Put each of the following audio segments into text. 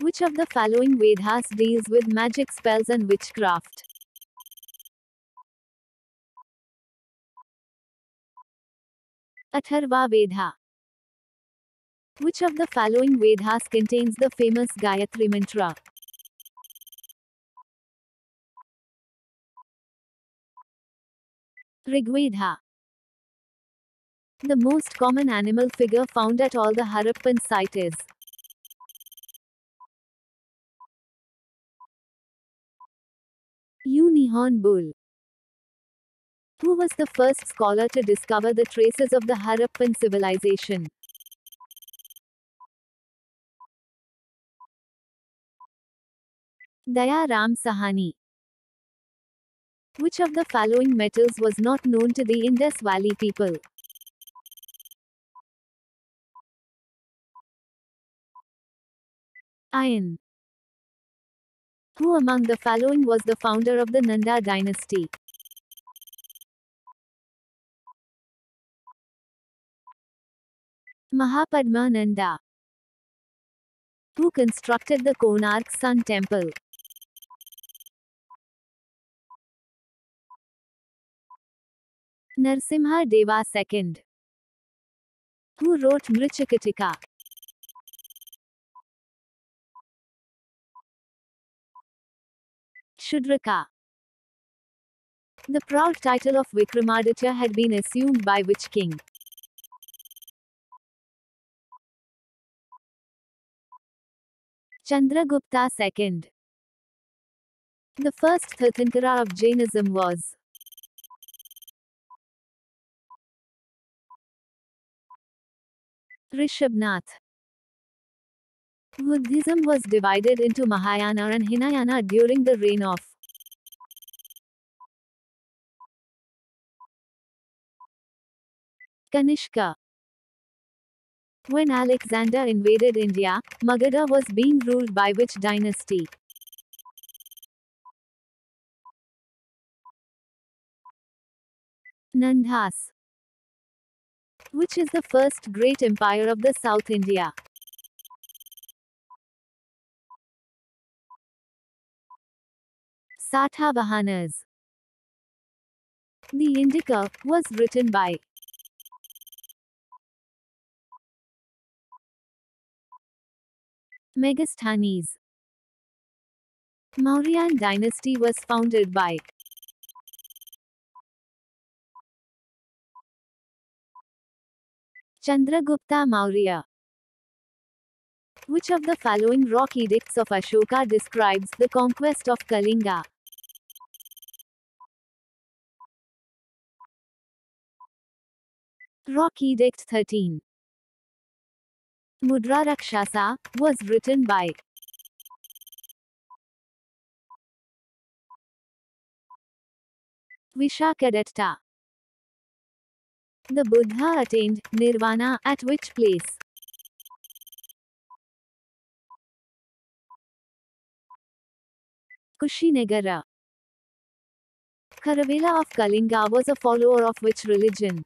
Which of the following Vedas deals with magic spells and witchcraft? Atharva Veda. Which of the following Vedas contains the famous Gayatri Mantra? Rigveda. The most common animal figure found at all the Harappan site is Unicorn bull. Who was the first scholar to discover the traces of the Harappan civilization? Daya Ram Sahani. Which of the following metals was not known to the Indus Valley people? Iron. Who among the following was the founder of the Nanda dynasty? Mahapadma Nanda. Who constructed the Konark Sun Temple? Narsimha Deva II. Who wrote Mrichakatika? Shudraka. The proud title of Vikramaditya had been assumed by which king? Chandragupta II. The first Tirthankara of Jainism was Rishabhnath. Buddhism was divided into Mahayana and Hinayana during the reign of Kanishka. When Alexander invaded India, Magadha was being ruled by which dynasty? Nandas. Which is the first great empire of the South India? Satavahanas. The Indica was written by Megasthenes. Mauryan dynasty was founded by Chandragupta Maurya. Which of the following rock edicts of Ashoka describes the conquest of Kalinga? Rock Edict 13. Mudra Rakshasa was written by Vishakhadatta. The Buddha attained nirvana at which place? Kushinagara. Kharavela of Kalinga was a follower of which religion?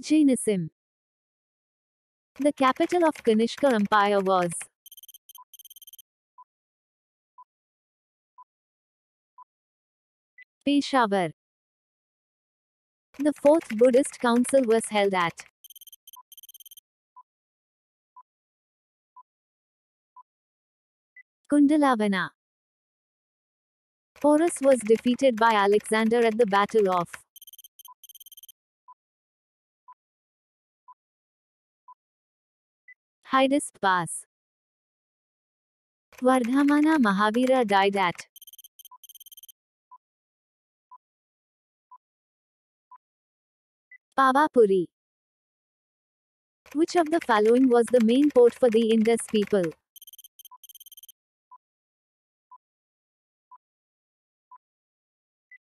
Jainism. The capital of Kanishka Empire was Peshawar. The fourth Buddhist council was held at Kundalavana. Porus was defeated by Alexander at the Battle of Hydas Pass. Vardhamana Mahavira died at Pavapuri. Which of the following was the main port for the Indus people?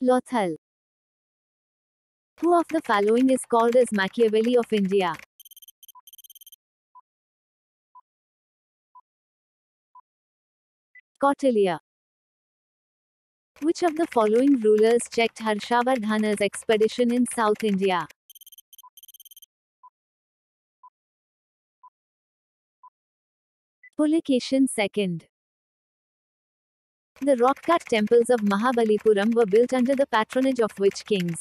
Lothal. Who of the following is called as Machiavelli of India? Kautilya. Which of the following rulers checked Harshavardhana's expedition in South India? Pulakeshin second. The rock-cut temples of Mahabalipuram were built under the patronage of which kings?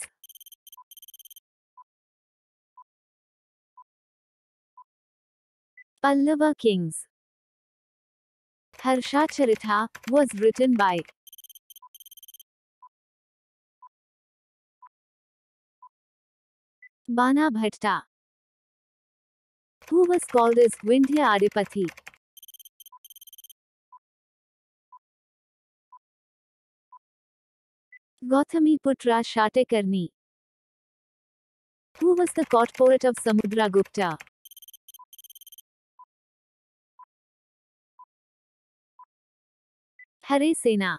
Pallava kings. Harshacharitha was written by Bana Bhatta, who was called as Vindhya Adipati. Gautami Putra Shatekarni, who was the court poet of Samudragupta. हरे सेना।